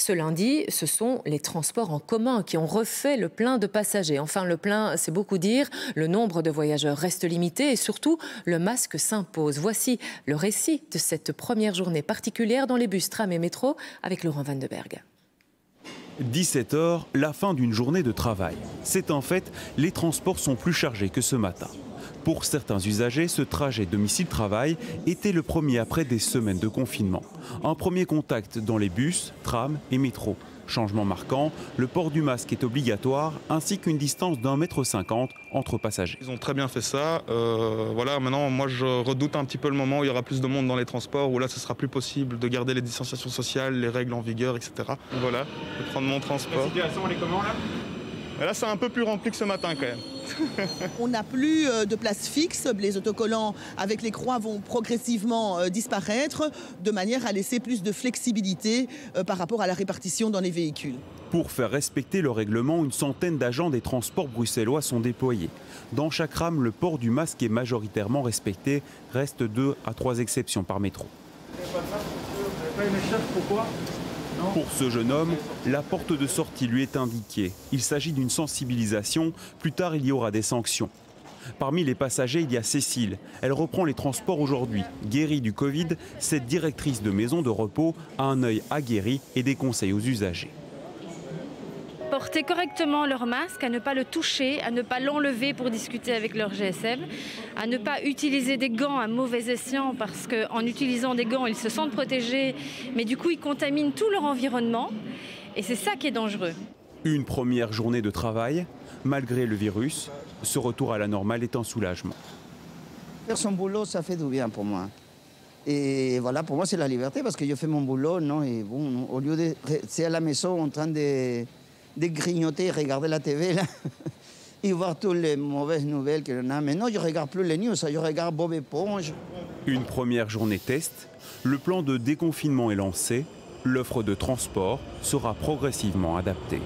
Ce lundi, ce sont les transports en commun qui ont refait le plein de passagers. Enfin, le plein, c'est beaucoup dire. Le nombre de voyageurs reste limité et surtout, le masque s'impose. Voici le récit de cette première journée particulière dans les bus, tram et métro avec Laurent Van de Berg. 17h, la fin d'une journée de travail. C'est en fait, les transports sont plus chargés que ce matin. Pour certains usagers, ce trajet domicile-travail était le premier après des semaines de confinement. Un premier contact dans les bus, trams et métros. Changement marquant, le port du masque est obligatoire ainsi qu'une distance d'un mètre cinquante entre passagers. Ils ont très bien fait ça. Euh, voilà, maintenant, moi, je redoute un petit peu le moment où il y aura plus de monde dans les transports, où là, ce sera plus possible de garder les distanciations sociales, les règles en vigueur, etc. Voilà, je vais prendre mon transport. La situation, elle est comment là? Là, c'est un peu plus rempli que ce matin quand même. On n'a plus euh, de place fixe. Les autocollants avec les croix vont progressivement euh, disparaître de manière à laisser plus de flexibilité euh, par rapport à la répartition dans les véhicules. Pour faire respecter le règlement, une centaine d'agents des transports bruxellois sont déployés. Dans chaque rame, le port du masque est majoritairement respecté. Reste deux à trois exceptions par métro. Pourquoi pour ce jeune homme, la porte de sortie lui est indiquée. Il s'agit d'une sensibilisation. Plus tard, il y aura des sanctions. Parmi les passagers, il y a Cécile. Elle reprend les transports aujourd'hui. Guérie du Covid, cette directrice de maison de repos a un œil aguerri et des conseils aux usagers porter correctement leur masque, à ne pas le toucher, à ne pas l'enlever pour discuter avec leur GSM, à ne pas utiliser des gants à mauvais escient parce qu'en utilisant des gants, ils se sentent protégés, mais du coup, ils contaminent tout leur environnement. Et c'est ça qui est dangereux. Une première journée de travail, malgré le virus, ce retour à la normale est un soulagement. Faire son boulot, ça fait du bien pour moi. Et voilà, pour moi, c'est la liberté parce que je fais mon boulot, non Et bon, au lieu de rester à la maison en train de de grignoter, regarder la TV là, et voir toutes les mauvaises nouvelles qu'il y en a. Mais non, je regarde plus les news, je regarde Bob Éponge. Une première journée test, le plan de déconfinement est lancé, l'offre de transport sera progressivement adaptée.